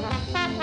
Gracias.